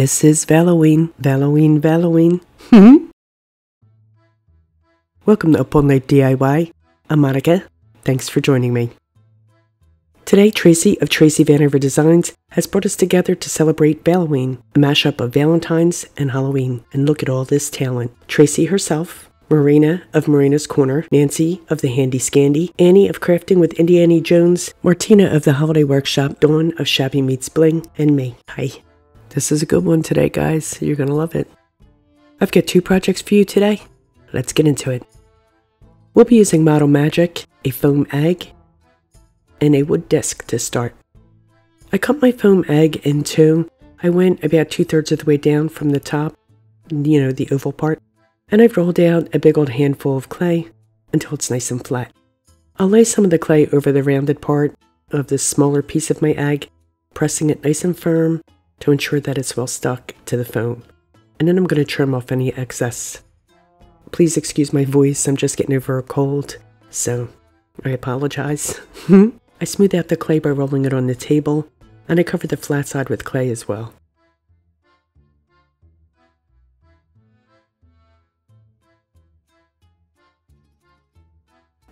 This is Valloween, Valloween, Valloween. Hmm? Welcome to Up All Night DIY. I'm Monica. Thanks for joining me. Today, Traci of Traci Vanover Designs has brought us together to celebrate Valloween, a mashup of Valentine's and Halloween. And look at all this talent. Traci herself, Morena of Morena's Corner, Nancy of the Handi Scandi, Annie of Crafting with Indie Annie Jones, Martina of the Holiday Workshop, Dawn of Shabby Meets Bling, and me. Hi. This is a good one today, guys. You're going to love it. I've got two projects for you today. Let's get into it. We'll be using Model Magic, a foam egg, and a wood disc to start. I cut my foam egg in two. I went about two thirds of the way down from the top, you know, the oval part, and I've rolled out a big old handful of clay until it's nice and flat. I'll lay some of the clay over the rounded part of this smaller piece of my egg, pressing it nice and firm to ensure that it's well stuck to the foam. And then I'm going to trim off any excess. Please excuse my voice, I'm just getting over a cold, so I apologize. I smooth out the clay by rolling it on the table, and I cover the flat side with clay as well.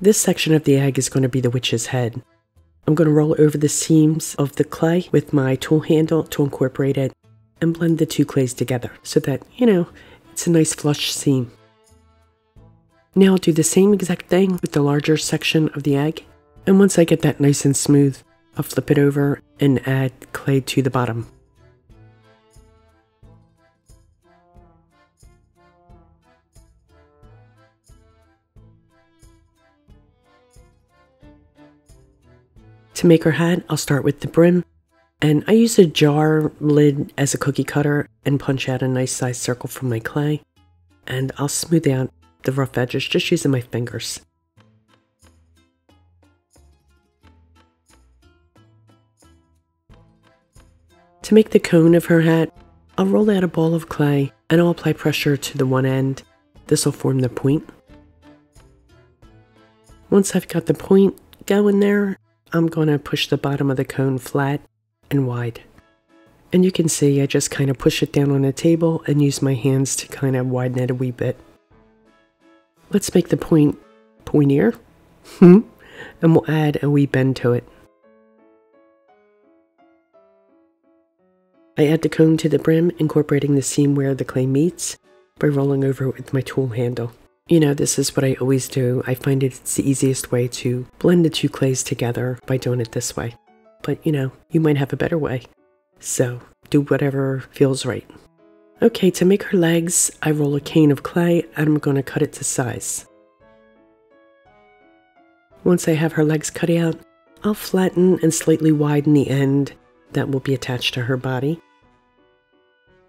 This section of the egg is going to be the witch's head. I'm going to roll over the seams of the clay with my tool handle to incorporate it and blend the two clays together so that, you know, it's a nice flush seam. Now I'll do the same exact thing with the larger section of the egg. And once I get that nice and smooth, I'll flip it over and add clay to the bottom. To make her hat, I'll start with the brim, and I use a jar lid as a cookie cutter and punch out a nice sized circle from my clay, and I'll smooth out the rough edges just using my fingers. To make the cone of her hat, I'll roll out a ball of clay and I'll apply pressure to the one end. This will form the point. Once I've got the point going there, I'm going to push the bottom of the cone flat and wide. And you can see I just kind of push it down on the table and use my hands to kind of widen it a wee bit. Let's make the point pointier. and we'll add a wee bend to it. I add the cone to the brim, incorporating the seam where the clay meets by rolling over it with my tool handle. You know, this is what I always do. I find it's the easiest way to blend the two clays together by doing it this way. But, you know, you might have a better way. So, do whatever feels right. Okay, to make her legs, I roll a cane of clay and I'm going to cut it to size. Once I have her legs cut out, I'll flatten and slightly widen the end that will be attached to her body.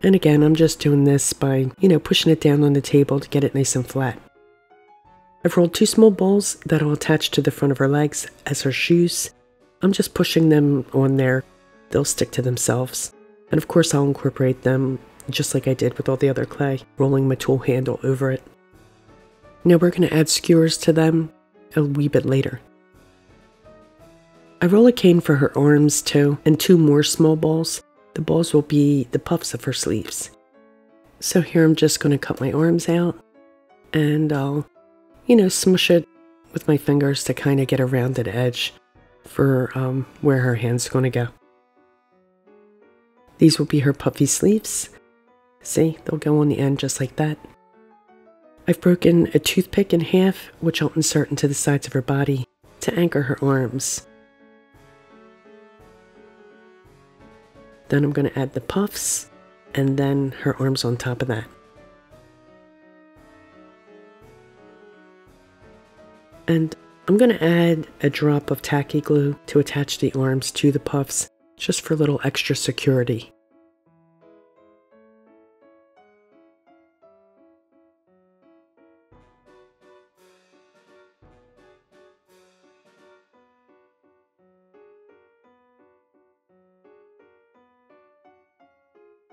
And again, I'm just doing this by, you know, pushing it down on the table to get it nice and flat. I've rolled two small balls that I'll attach to the front of her legs as her shoes. I'm just pushing them on there. They'll stick to themselves. And of course I'll incorporate them just like I did with all the other clay, rolling my tool handle over it. Now we're going to add skewers to them a wee bit later. I roll a cane for her arms too, and two more small balls. The balls will be the puffs of her sleeves. So here I'm just going to cut my arms out, and I'll you know, smush it with my fingers to kind of get a rounded edge for um, where her hand's going to go. These will be her puffy sleeves. See, they'll go on the end just like that. I've broken a toothpick in half, which I'll insert into the sides of her body to anchor her arms. Then I'm going to add the puffs and then her arms on top of that. And I'm going to add a drop of tacky glue to attach the arms to the puffs, just for a little extra security.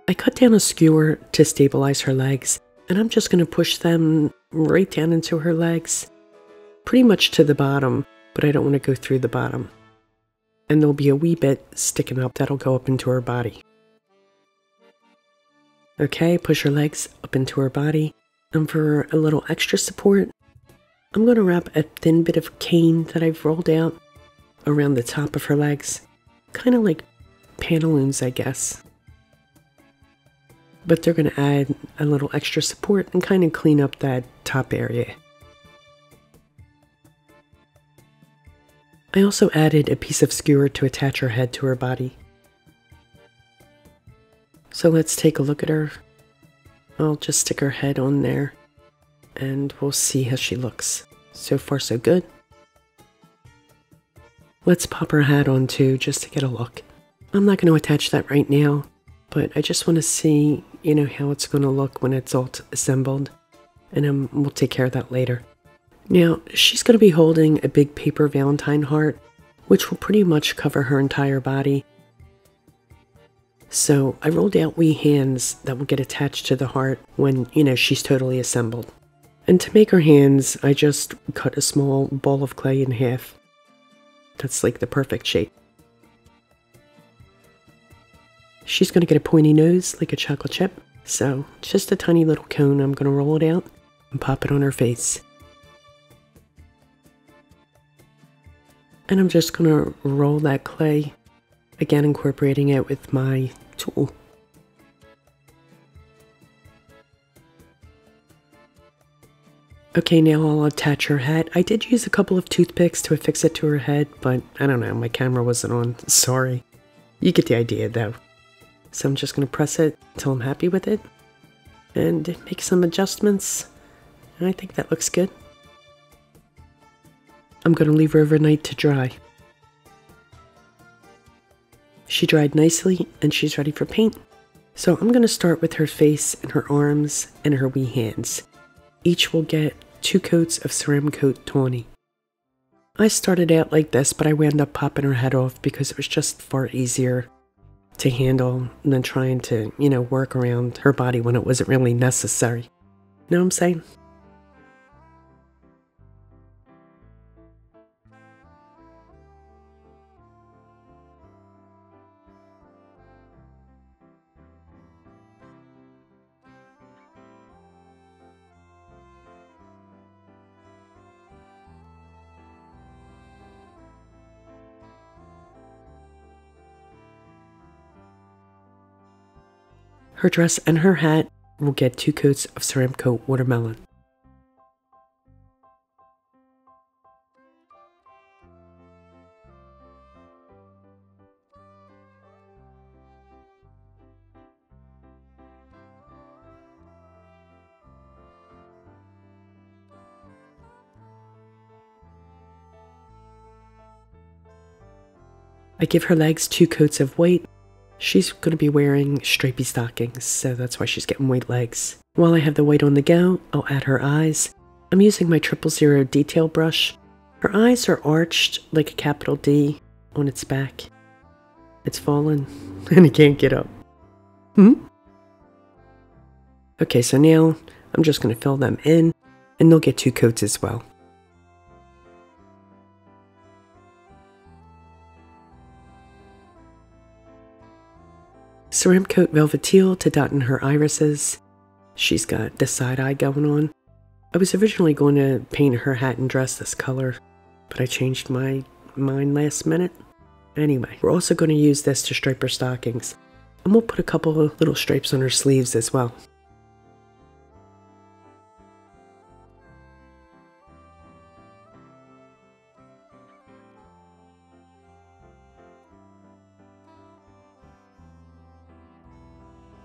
I cut down a skewer to stabilize her legs, and I'm just going to push them right down into her legs pretty much to the bottom, but I don't want to go through the bottom. And there'll be a wee bit sticking up that'll go up into her body. Okay, push her legs up into her body. And for a little extra support, I'm going to wrap a thin bit of cane that I've rolled out around the top of her legs. Kind of like pantaloons, I guess. But they're going to add a little extra support and kind of clean up that top area. I also added a piece of skewer to attach her head to her body. So let's take a look at her. I'll just stick her head on there and we'll see how she looks. So far so good. Let's pop her hat on too just to get a look. I'm not going to attach that right now, but I just want to see, you know, how it's going to look when it's all assembled. And um, we'll take care of that later. Now, she's going to be holding a big paper Valentine heart, which will pretty much cover her entire body. So I rolled out wee hands that will get attached to the heart when, you know, she's totally assembled. And to make her hands, I just cut a small ball of clay in half. That's like the perfect shape. She's going to get a pointy nose like a chocolate chip. So just a tiny little cone, I'm going to roll it out and pop it on her face. And I'm just going to roll that clay, again incorporating it with my tool. Okay, now I'll attach her head. I did use a couple of toothpicks to affix it to her head, but I don't know, my camera wasn't on. Sorry. You get the idea though. So I'm just going to press it until I'm happy with it and make some adjustments. I think that looks good. I'm going to leave her overnight to dry. She dried nicely and she's ready for paint. So I'm going to start with her face and her arms and her wee hands. Each will get two coats of Ceramcoat Tawny. I started out like this, but I wound up popping her head off because it was just far easier to handle than trying to, you know, work around her body when it wasn't really necessary. Know what I'm saying? Her dress and her hat will get two coats of Ceramcoat watermelon. I give her legs two coats of white She's going to be wearing stripy stockings, so that's why she's getting white legs. While I have the white on the go, I'll add her eyes. I'm using my triple zero detail brush. Her eyes are arched like a capital D on its back. It's fallen, and it can't get up. Hmm? Okay, so now I'm just going to fill them in, and they'll get two coats as well. Ceramcoat Velvet Teal to dot in her irises. She's got the side eye going on. I was originally going to paint her hat and dress this color, but I changed my mind last minute. Anyway, we're also going to use this to stripe her stockings. And we'll put a couple of little stripes on her sleeves as well.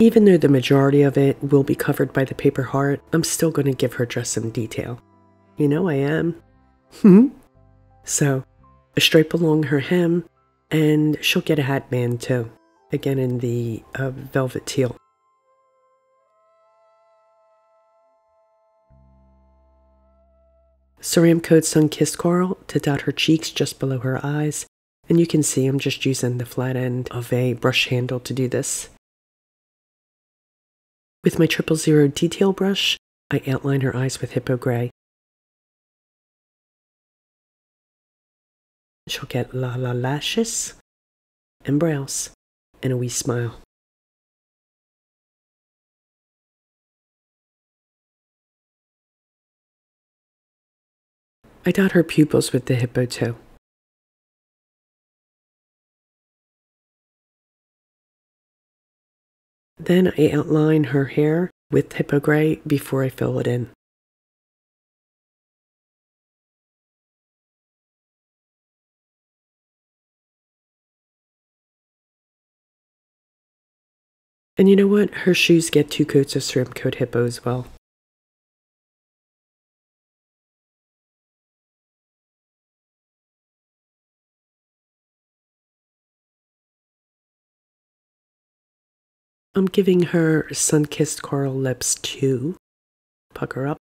Even though the majority of it will be covered by the paper heart, I'm still going to give her dress some detail. You know I am. Hmm? so, a stripe along her hem, and she'll get a hat band too. Again in the uh, velvet teal. Ceramcoat Sun-Kissed Coral to dot her cheeks just below her eyes. And you can see I'm just using the flat end of a brush handle to do this. With my triple zero detail brush, I outline her eyes with Hippo Gray. She'll get la la lashes and brows and a wee smile. I dot her pupils with the hippo toe. Then I outline her hair with hippo gray before I fill it in. And you know what? Her shoes get two coats of Ceramcoat Coat Hippo as well. I'm giving her sun-kissed coral lips too. Pucker up.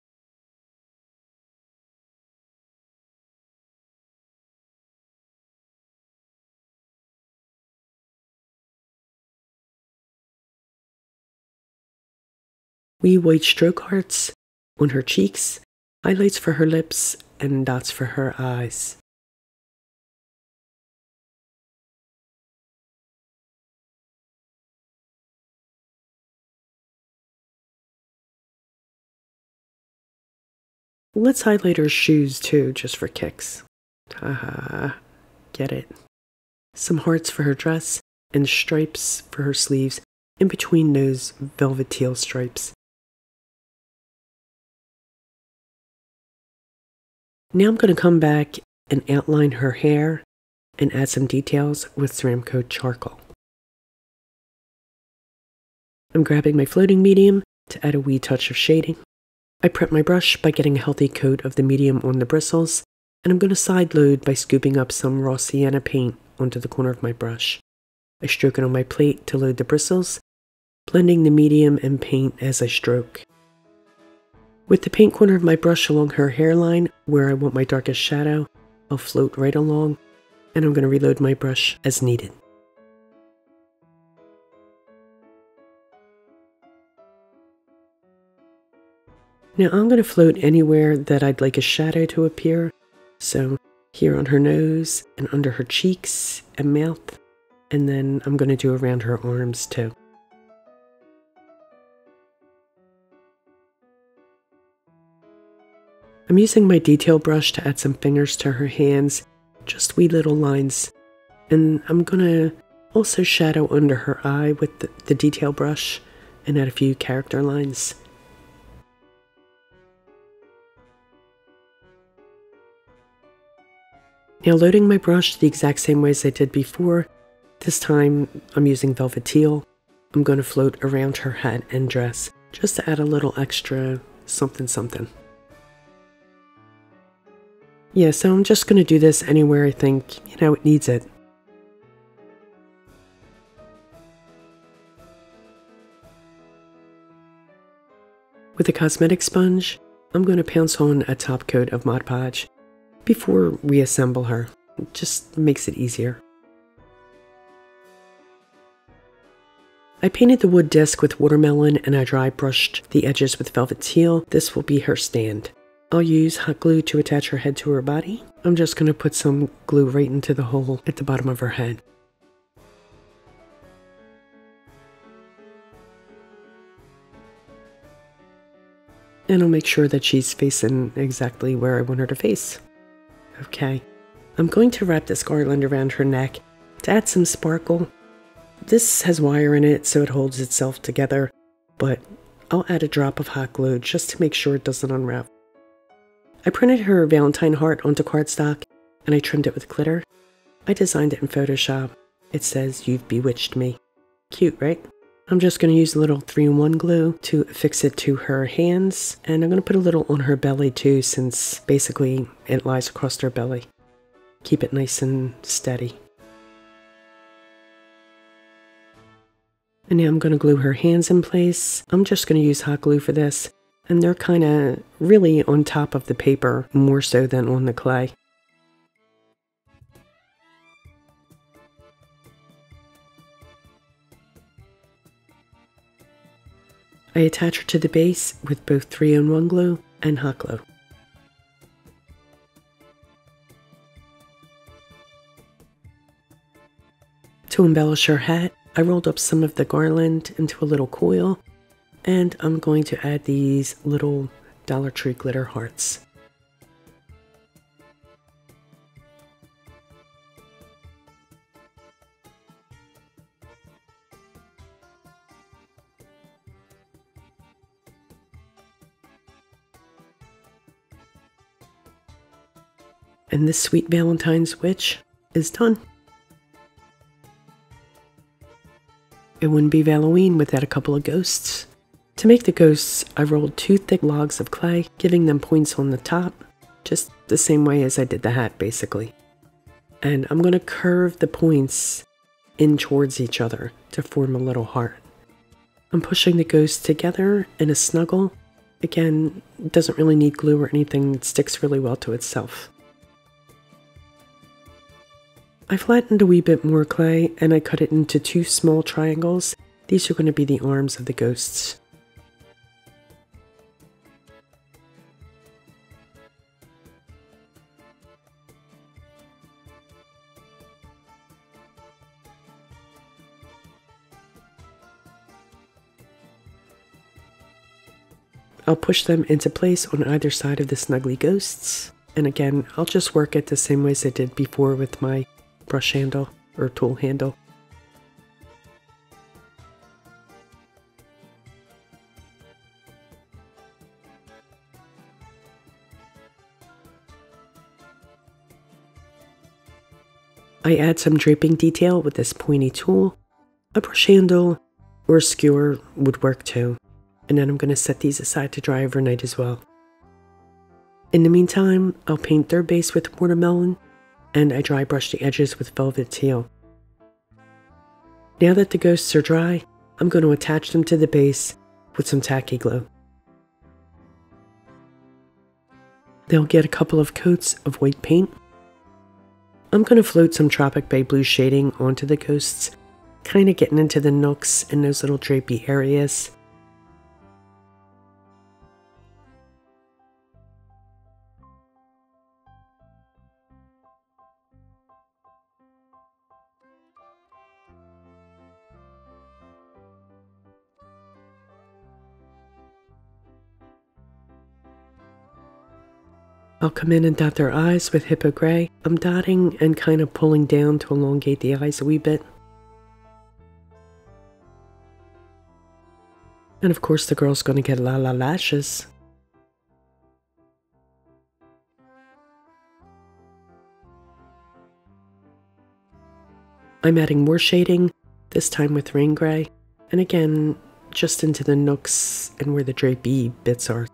Wee white stroke hearts on her cheeks, highlights for her lips, and dots for her eyes. Let's highlight her shoes too, just for kicks. Haha, get it. Some hearts for her dress and stripes for her sleeves in between those velvet teal stripes. Now I'm going to come back and outline her hair and add some details with Ceramcoat charcoal. I'm grabbing my floating medium to add a wee touch of shading. I prep my brush by getting a healthy coat of the medium on the bristles, and I'm going to side load by scooping up some raw sienna paint onto the corner of my brush. I stroke it on my plate to load the bristles, blending the medium and paint as I stroke. With the paint corner of my brush along her hairline, where I want my darkest shadow, I'll float right along, and I'm going to reload my brush as needed. Now I'm going to float anywhere that I'd like a shadow to appear. So here on her nose and under her cheeks and mouth. And then I'm going to do around her arms too. I'm using my detail brush to add some fingers to her hands, just wee little lines. And I'm gonna also shadow under her eye with the, the detail brush and add a few character lines. Now loading my brush the exact same way as I did before, this time I'm using Velvet Teal. I'm going to float around her hat and dress just to add a little extra something something. Yeah, so I'm just going to do this anywhere I think, you know, it needs it. With a cosmetic sponge, I'm going to pounce on a top coat of Mod Podge before we assemble her. It just makes it easier. I painted the wood disc with watermelon and I dry brushed the edges with velvet teal. This will be her stand. I'll use hot glue to attach her head to her body. I'm just going to put some glue right into the hole at the bottom of her head. And I'll make sure that she's facing exactly where I want her to face. Okay, I'm going to wrap this garland around her neck to add some sparkle. This has wire in it so it holds itself together, but I'll add a drop of hot glue just to make sure it doesn't unravel. I printed her Valentine heart onto cardstock and I trimmed it with glitter. I designed it in Photoshop. It says, You've bewitched me. Cute, right? I'm just going to use a little 3-in-1 glue to affix it to her hands. And I'm going to put a little on her belly too, since basically it lies across her belly. Keep it nice and steady. And now I'm going to glue her hands in place. I'm just going to use hot glue for this. And they're kind of really on top of the paper, more so than on the clay. I attach her to the base with both 3-in-1 glue and hot glue. To embellish her hat, I rolled up some of the garland into a little coil, and I'm going to add these little Dollar Tree glitter hearts. And this sweet Valentine's witch is done. It wouldn't be Valloween without a couple of ghosts. To make the ghosts, I rolled two thick logs of clay, giving them points on the top, just the same way as I did the hat basically. And I'm going to curve the points in towards each other to form a little heart. I'm pushing the ghosts together in a snuggle. Again, doesn't really need glue or anything, it sticks really well to itself. I flattened a wee bit more clay and I cut it into two small triangles. These are going to be the arms of the ghosts. I'll push them into place on either side of the snuggly ghosts. And again, I'll just work it the same way as I did before with my brush handle or tool handle. I add some draping detail with this pointy tool. A brush handle or skewer would work too. And then I'm going to set these aside to dry overnight as well. In the meantime, I'll paint their base with watermelon and I dry brush the edges with velvet teal. Now that the ghosts are dry, I'm going to attach them to the base with some tacky glue. They'll get a couple of coats of white paint. I'm going to float some Tropic Bay Blue shading onto the ghosts, kind of getting into the nooks and those little drapey areas. I'll come in and dot their eyes with Hippo Gray. I'm dotting and kind of pulling down to elongate the eyes a wee bit. And of course the girl's going to get la la lashes. I'm adding more shading, this time with rain gray, and again, just into the nooks and where the drapey bits are.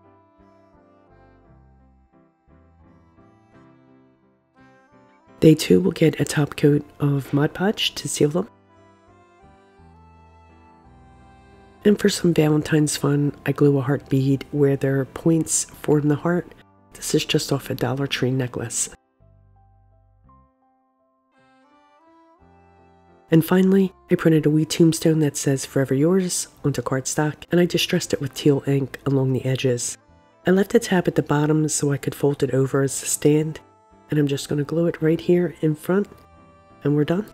They too will get a top coat of Mod Podge to seal them. And for some Valentine's fun, I glue a heart bead where their points form the heart. This is just off a Dollar Tree necklace. And finally, I printed a wee tombstone that says Forever Yours onto cardstock, and I distressed it with teal ink along the edges. I left a tab at the bottom so I could fold it over as a stand, and I'm just going to glue it right here in front and we're done.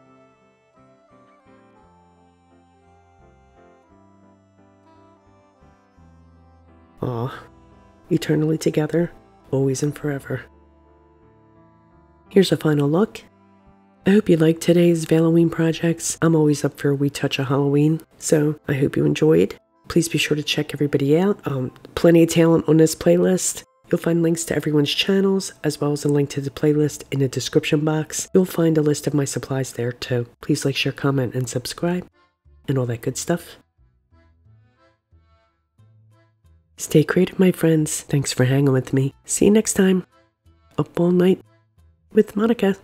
Aw, eternally together, always and forever. Here's a final look. I hope you liked today's Valloween projects. I'm always up for a wee touch of Halloween, so I hope you enjoyed. Please be sure to check everybody out. Um, plenty of talent on this playlist. You'll find links to everyone's channels, as well as a link to the playlist in the description box. You'll find a list of my supplies there too. Please like, share, comment, and subscribe, and all that good stuff. Stay creative, my friends. Thanks for hanging with me. See you next time. Up all night with Monica.